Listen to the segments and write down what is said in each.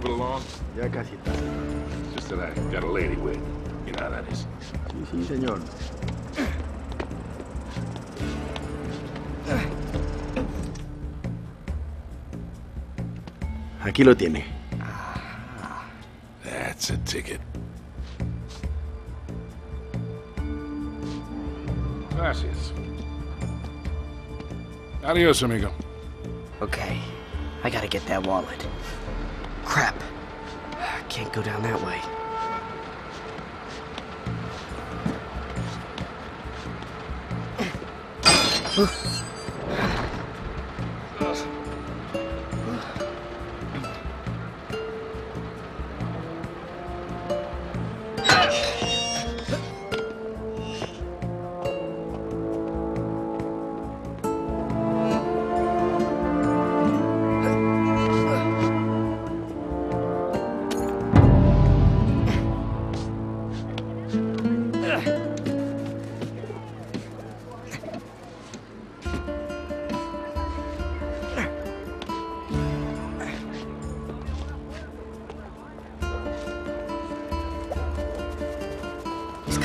Put along? Ya casi está. Just that I got a lady with. You know how that is. Sí, sí, señor. Aquí lo tiene. That's a ticket. Gracias. Adios, amigo. Okay, I gotta get that wallet. Crap. Can't go down that way.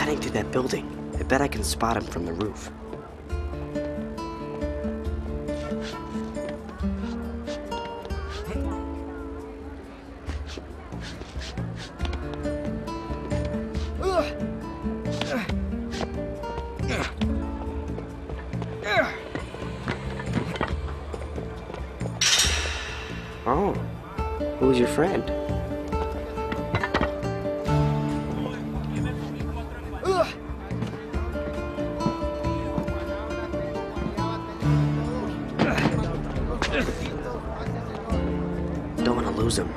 Cutting to that building. I bet I can spot him from the roof. Oh, who's your friend? Don't want to lose him.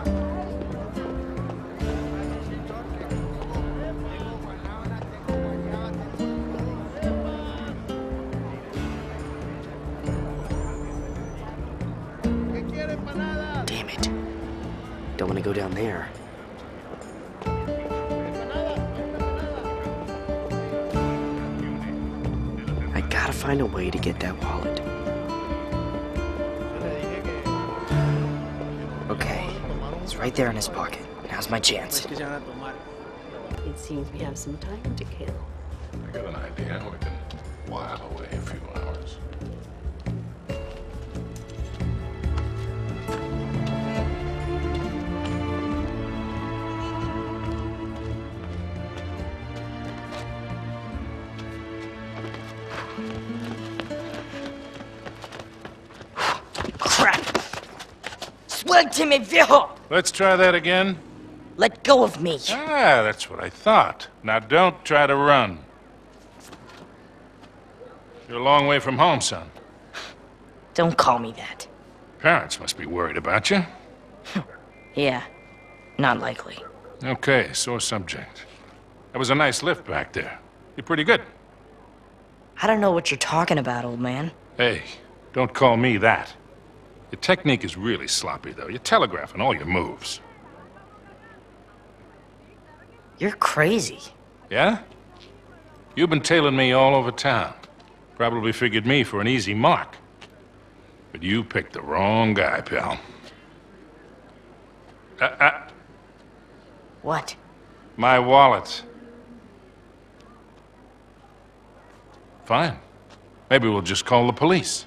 Damn it. Don't want to go down there. I gotta find a way to get that wallet. Right there in his pocket. Now's my chance. It seems we have some time to kill. I got an idea. We can while away a few hours. Crap! Suélteme, viejo! Let's try that again. Let go of me. Ah, that's what I thought. Now don't try to run. You're a long way from home, son. Don't call me that. Parents must be worried about you. Yeah, not likely. Okay, sore subject. That was a nice lift back there. You're pretty good. I don't know what you're talking about, old man. Hey, don't call me that. Your technique is really sloppy, though. You're telegraphing all your moves. You're crazy. Yeah? You've been tailing me all over town. Probably figured me for an easy mark. But you picked the wrong guy, pal. Uh, uh, What? my wallet. Fine. Maybe we'll just call the police.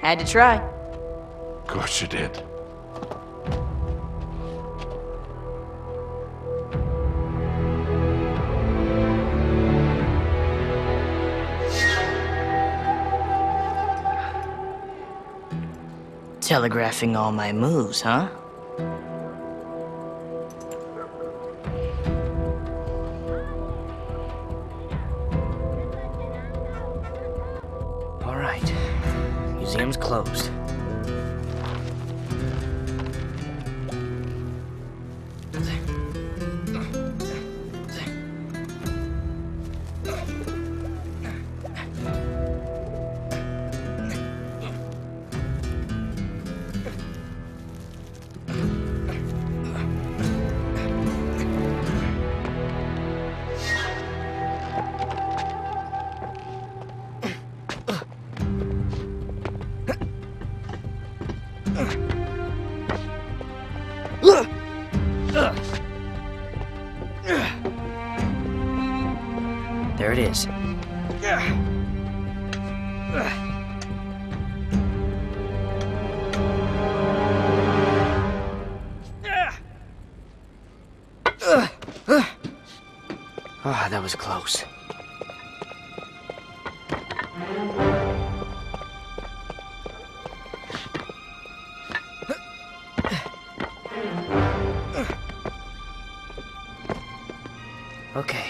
Had to try. Of course you did. Telegraphing all my moves, huh? Ah, that was close. Okay.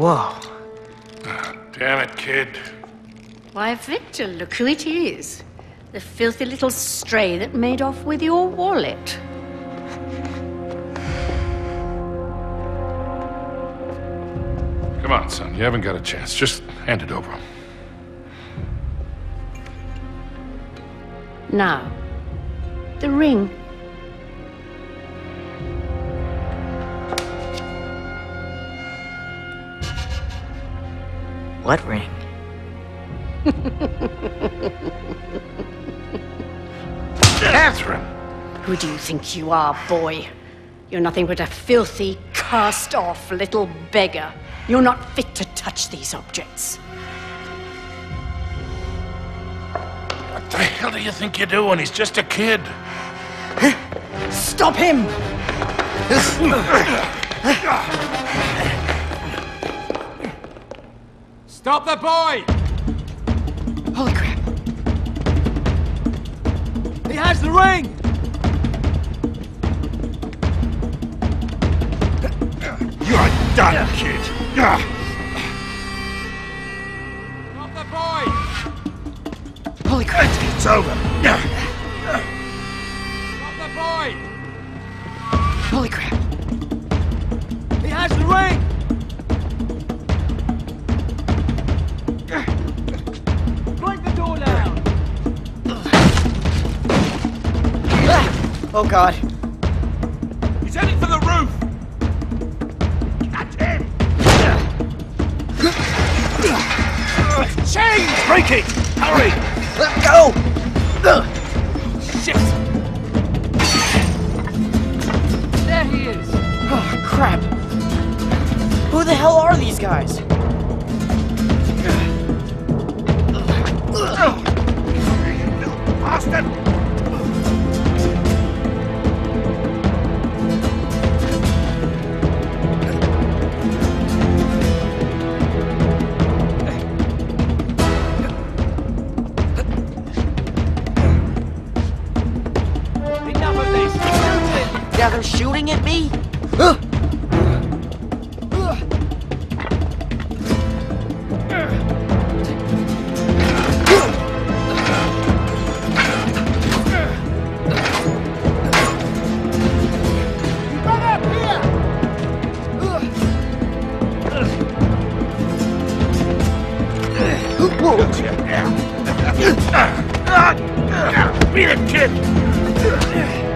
Whoa. Damn it, kid. Why, Victor, look who it is. The filthy little stray that made off with your wallet. Come on, son. You haven't got a chance. Just hand it over. Now, the ring. What ring? Katherine! Who do you think you are, boy? You're nothing but a filthy, cast off little beggar. You're not fit to touch these objects. What the hell do you think you're doing? He's just a kid. Stop him! Stop the boy! Holy crap. He has the ring! You're done, kid. Ah. Stop the boy! Holy crap. It's over. Ah. Stop the boy! Holy crap. He has the ring! Break the door down! Oh god. He's heading for the roof. That's him. Chains! Break it! Hurry! Let go! Shit! There he is! Oh, crap. Who the hell are these guys? Beat it, kid!